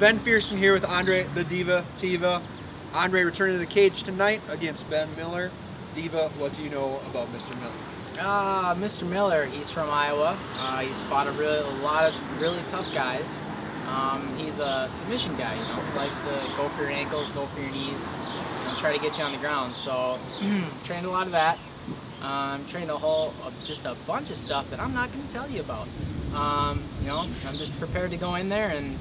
Ben Fearson here with Andre the Diva Tieva. Andre returning to the cage tonight against Ben Miller. Diva, what do you know about Mr. Miller? Uh, Mr. Miller, he's from Iowa. Uh, he's fought a, really, a lot of really tough guys. Um, he's a submission guy, you know. He likes to go for your ankles, go for your knees, you know, try to get you on the ground. So, trained a lot of that. Um, trained a whole, uh, just a bunch of stuff that I'm not going to tell you about. Um, you know, I'm just prepared to go in there and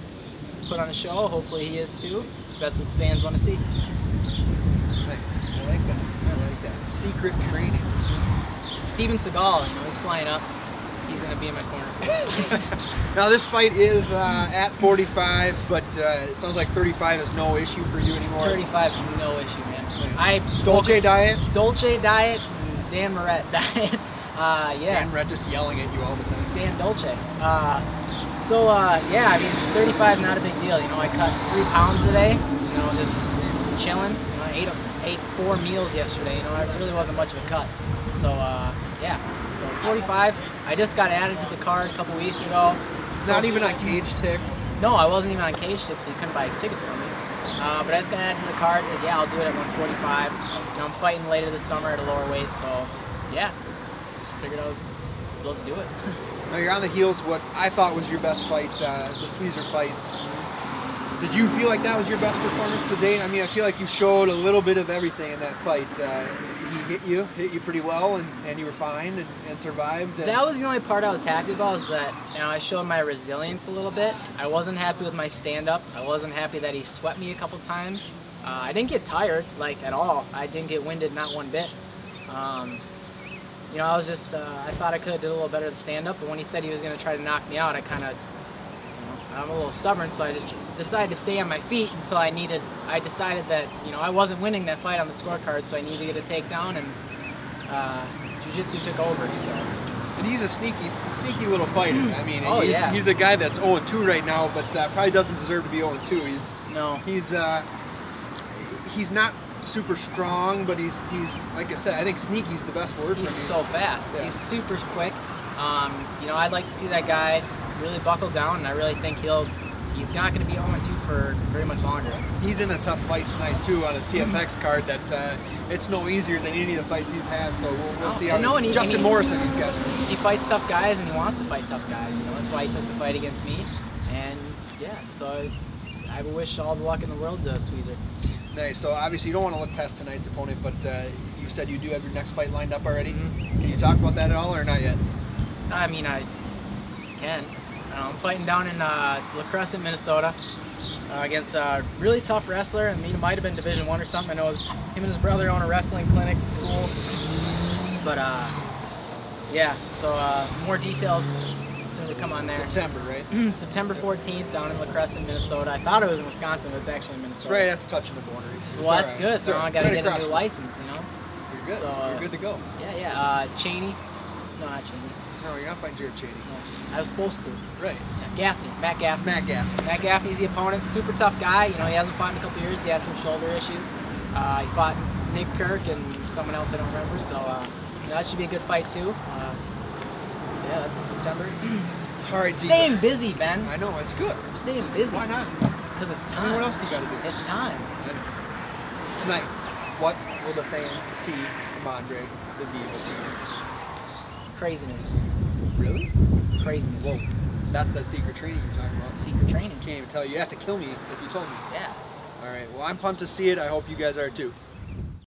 put on a show. Hopefully he is too, because that's what the fans want to see. Nice. I like that. I like that. Secret training. Steven Seagal, you know, he's flying up. He's going to be in my corner for this now this fight is uh, at 45, but uh, it sounds like 35 is no issue for you anymore. 35 is no issue, man. Nice. I Dolce diet. Dolce diet and Dan Moret diet. Uh, yeah. Dan Red just yelling at you all the time. Dan Dolce. Uh, so uh, yeah, I mean, 35 not a big deal. You know, I cut three pounds today. You know, just chilling. You know, I ate ate four meals yesterday. You know, it really wasn't much of a cut. So uh, yeah. So 45. I just got added to the card a couple weeks ago. Not even on cage ticks. No, I wasn't even on cage Ticks. so you couldn't buy tickets for me. Uh, but I just got added to the card, said, yeah, I'll do it at 145. You know, I'm fighting later this summer at a lower weight, so yeah, figured I was supposed to do it. Now you're on the heels of what I thought was your best fight, uh, the Sweezer fight. Did you feel like that was your best performance to date? I mean, I feel like you showed a little bit of everything in that fight. Uh, he hit you, hit you pretty well, and, and you were fine and, and survived. And that was the only part I was happy about is that you know I showed my resilience a little bit. I wasn't happy with my stand-up. I wasn't happy that he swept me a couple times. Uh, I didn't get tired like at all. I didn't get winded not one bit. Um, you know, I was just uh, I thought I could have did a little better at the stand-up, but when he said he was going to try to knock me out, I kind of I'm a little stubborn, so I just, just, decided to stay on my feet until I needed. I decided that you know I wasn't winning that fight on the scorecard, so I needed to get a takedown, and uh, jiu-jitsu took over. So. And he's a sneaky, sneaky little fighter. I mean, Oh, he's, yeah. he's a guy that's 0-2 right now, but uh, probably doesn't deserve to be 0-2. He's No. he's uh, he's not super strong, but he's he's like I said, I think sneaky's the best word He's for him. so fast. Yeah. He's super quick. Um, you know, I'd like to see that guy really buckle down, and I really think he'll. He's not going to be 0-2 for very much longer. He's in a tough fight tonight too on a CFX card that uh, it's no easier than any of the fights he's had. So we'll, we'll No, see how I know, and he- Justin and he- Morrison he's got. He fights tough guys, and he wants to fight tough guys. You know, that's why he took the fight against me. And yeah, so I, I wish all the luck in the world to Sweezer. Nice. So obviously you don't want to look past tonight's opponent, but uh, you said you do have your next fight lined up already. Mhm. Can you talk about that at all or not yet? I mean, I can. Uh, I'm fighting down in uh, La Crescent, Minnesota, uh, against a really tough wrestler. I mean, it might have been Division One or something. I know him and his brother own a wrestling clinic school. But uh, yeah, so uh, more details to come on there. September, right? September 14th down in La Crescent, Minnesota. I thought it was in Wisconsin, but it's actually in That's Minnesota. right. That's touching the border. It's- Well, that's right. good. So now I gotta get a new license, you know? You're good. So, uh, You're good to go. Yeah, yeah. Uh, Cheney. No, not Cheney. No, you're not fighting Jared Cheney. No, I was supposed to. Right. Yeah, Gaffney. Matt Gaffney. Matt Gaffney. Matt Gaffney's the opponent. Super tough guy. You know, he hasn't fought in a couple years. He had some shoulder issues. Uh, he fought Nick Kirk and someone else I don't remember. So uh, you know, that should be a good fight too. Uh, so yeah, that's in September. All right. Staying Diva. busy, Ben. I know it's good. I'm staying busy. Why not? Because it's I time. mean, what else do you got to do? It's time. Tonight, what will the fans see from Andre the Diva team? Craziness. Really? Craziness. Whoa. That's that secret training you're talking about. Secret training. Can't even tell you. You have to kill me if you told me. Yeah. All right. Well, I'm pumped to see it. I hope you guys are too.